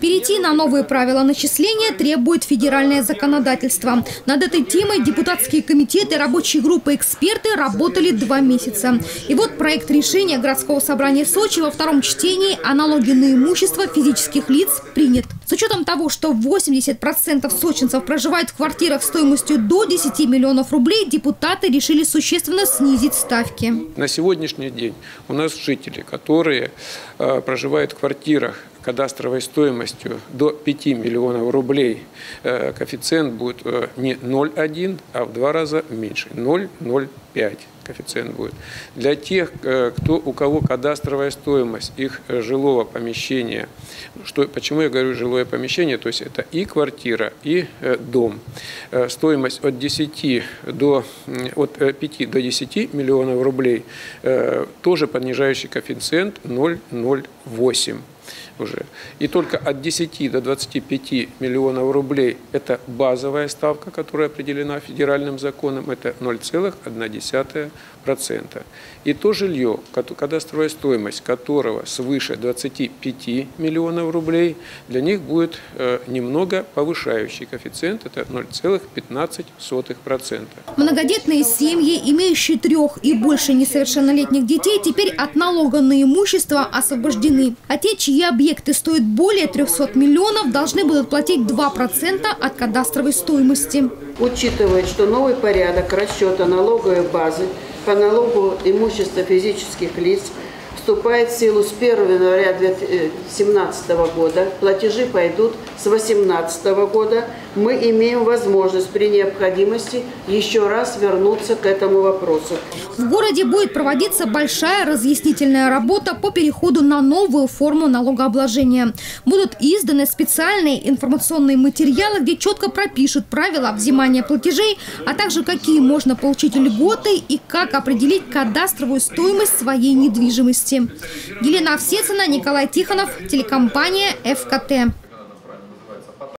Перейти на новые правила начисления требует федеральное законодательство. Над этой темой депутатские комитеты, рабочие группы, эксперты работали два месяца. И вот проект решения городского собрания Сочи во втором чтении о на имущество физических лиц принят. С учетом того, что 80% сочинцев проживают в квартирах стоимостью до 10 миллионов рублей, депутаты решили существенно снизить ставки. На сегодняшний день у нас жители, которые э, проживают в квартирах кадастровой стоимостью до 5 миллионов рублей, э, коэффициент будет э, не 0,1, а в два раза меньше, 0,05 коэффициент будет. Для тех, э, кто, у кого кадастровая стоимость их жилого помещения, что, почему я говорю жилое помещение, то есть это и квартира, и дом. Стоимость от 10 до, от 5 до 10 миллионов рублей, тоже понижающий коэффициент 0,08 уже. И только от 10 до 25 миллионов рублей – это базовая ставка, которая определена федеральным законом, это 0,1%. И то жилье, кадастровая стоимость которого свыше 25 миллионов рублей, для них будет э, немного повышающий коэффициент, это 0,15%. Многодетные семьи, имеющие трех и больше несовершеннолетних детей, теперь от налога на имущество освобождены. А чьи объекты стоят более 300 миллионов, должны будут платить 2% от кадастровой стоимости. Учитывая, что новый порядок расчета налоговой базы по налогу имущества физических лиц вступает в силу с 1 января 2017 года, платежи пойдут с 2018 года, мы имеем возможность при необходимости еще раз вернуться к этому вопросу. В городе будет проводиться большая разъяснительная работа по переходу на новую форму налогообложения. Будут изданы специальные информационные материалы, где четко пропишут правила взимания платежей, а также какие можно получить льготы и как определить кадастровую стоимость своей недвижимости. Елена Овсецина, Николай Тихонов, телекомпания «ФКТ».